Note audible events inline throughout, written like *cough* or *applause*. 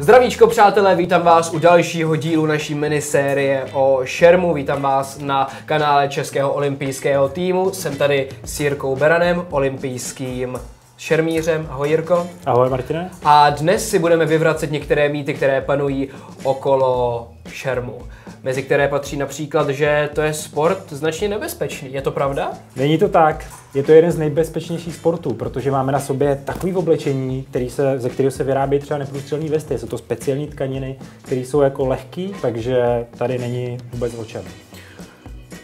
Zdravíčko přátelé, vítám vás u dalšího dílu naší minisérie o šermu. Vítám vás na kanále Českého olympijského týmu. Jsem tady s Jirkou Beranem, olympijským šermířem. Ahoj Jirko. Ahoj Martine. A dnes si budeme vyvracet některé mýty, které panují okolo šermu. Mezi které patří například, že to je sport značně nebezpečný. Je to pravda? Není to tak. Je to jeden z nejbezpečnějších sportů, protože máme na sobě takový oblečení, který se, ze kterého se vyrábí třeba neprůstřelné vesty. Jsou to speciální tkaniny, které jsou jako lehký, takže tady není vůbec o čem.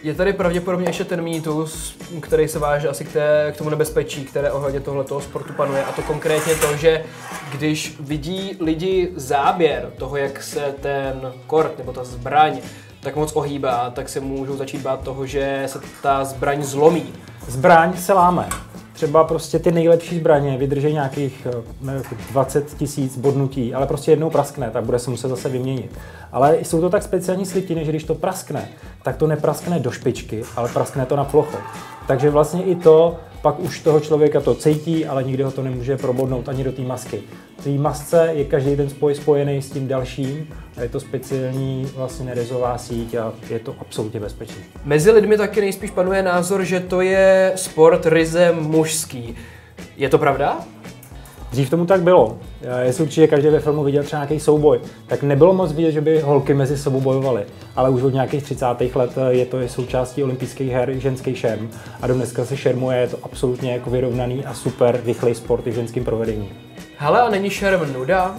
Je tady pravděpodobně ještě ten mýtus, který se váže asi k, té, k tomu nebezpečí, které ohledně tohoto sportu panuje, a to konkrétně to, že když vidí lidi záběr toho, jak se ten kort nebo ta zbraň tak moc ohýbá, tak se můžou začít bát toho, že se ta zbraň zlomí. Zbraň se láme. Třeba prostě ty nejlepší zbraně vydrží nějakých 20 eh, tisíc bodnutí, ale prostě jednou praskne, tak bude se muset zase vyměnit. Ale jsou to tak speciální slitiny, že když to praskne, tak to nepraskne do špičky, ale praskne to na plochu. Takže vlastně i to pak už toho člověka to cítí, ale nikdy ho to nemůže probodnout ani do té masky. Té masce je každý ten spoj spojený s tím dalším a je to speciální vlastně nerezová síť a je to absolutně bezpečné. Mezi lidmi taky nejspíš panuje názor, že to je sport ryze mužský. Je to pravda? Dřív tomu tak bylo. Jestli určitě každý ve filmu viděl třeba nějaký souboj, tak nebylo moc vidět, že by holky mezi sebou bojovaly. Ale už od nějakých 30. let je to součástí olympijských her ženský šerm. A do dneska se šermuje, je to absolutně jako vyrovnaný a super rychlej sport i v ženském provedení. Hele, a není šerm nuda?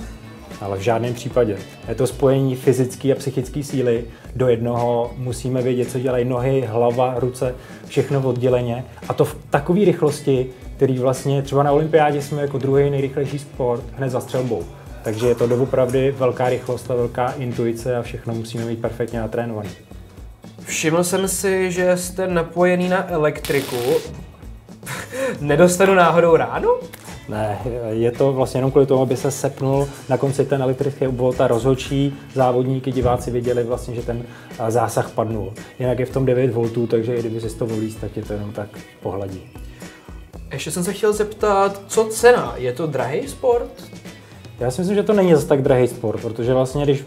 Ale v žádném případě. Je to spojení fyzické a psychické síly do jednoho. Musíme vědět, co dělají nohy, hlava, ruce, všechno odděleně. A to v takové rychlosti, který vlastně třeba na olympiádě jsme jako druhý nejrychlejší sport hned za střelbou. Takže je to doopravdy velká rychlost a velká intuice a všechno musíme mít perfektně natrénovaný. Všiml jsem si, že jste napojený na elektriku. *laughs* Nedostanu náhodou ránu? Ne, je to vlastně jenom kvůli tomu, aby se sepnul na konci ten elektrický obvod a rozhočí závodníky, diváci viděli vlastně, že ten zásah padnul. Jinak je v tom 9 V, takže i kdyby si to volí, tak je to jenom tak pohladí. Ještě jsem se chtěl zeptat, co cena? Je to drahý sport? Já si myslím, že to není zase tak drahý sport, protože vlastně když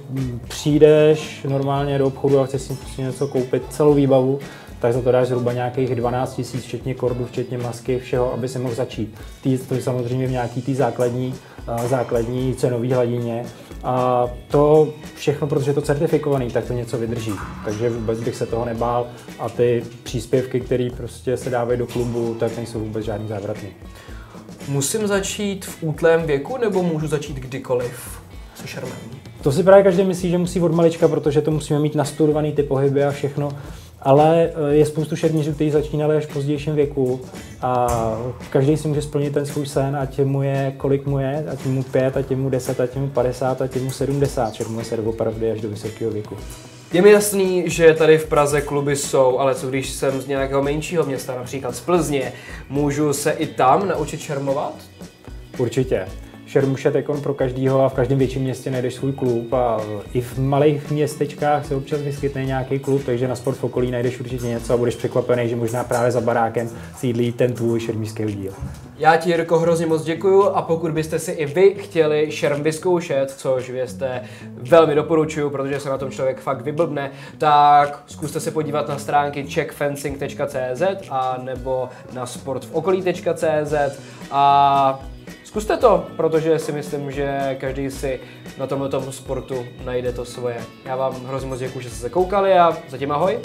přijdeš normálně do obchodu a chceš si prostě něco koupit, celou výbavu, tak za to dáš zhruba nějakých 12 tisíc, včetně kordu, včetně masky, všeho, aby si mohl začít. Tý, to je samozřejmě v nějaký tý základní, základní cenové hladině. A to všechno, protože je to certifikovaný, tak to něco vydrží. Takže vůbec bych se toho nebál a ty příspěvky, které prostě se dávají do klubu, tak nejsou vůbec žádný závratný. Musím začít v útlém věku nebo můžu začít kdykoliv se šarmem? To si právě každý myslí, že musí od malička, protože to musíme mít nastudovaný ty pohyby a všechno. Ale eh, je spoustu šermířů, kteří začínali až v pozdějším věku a každý si může splnit ten svůj sen, ať mu je, kolik mu je, ať mu pět, ať mu deset, ať mu padesát, ať mu sedmdesát. Šermuje se opravdu až do vysokého věku. Je mi jasný, že tady v Praze kluby jsou, ale co když jsem z nějakého menšího města, například z Plzně, můžu se i tam naučit šermovat? Určitě. Šermuš je pro každýho a v každém větším městě najdeš svůj klub a i v malých městečkách se občas vyskytne nějaký klub, takže na sport v okolí najdeš určitě něco a budeš překvapený, že možná právě za barákem sídlí ten tvůj šermířský díl. Já ti, Jirko, hrozně moc děkuju a pokud byste si i vy chtěli šerm vyzkoušet, což vězte velmi doporučuju, protože se na tom člověk fakt vyblbne, tak zkuste se podívat na stránky checkfencing.cz a nebo na sportvokolí.cz a Zkuste to, protože si myslím, že každý si na tomto sportu najde to svoje. Já vám hrozně moc děkuji, že jste se koukali a zatím ahoj.